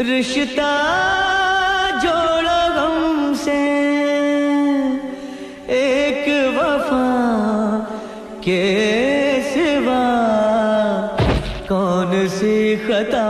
रिश्ता जोड़ो गम से एक वफा के सिवा कौन सी खता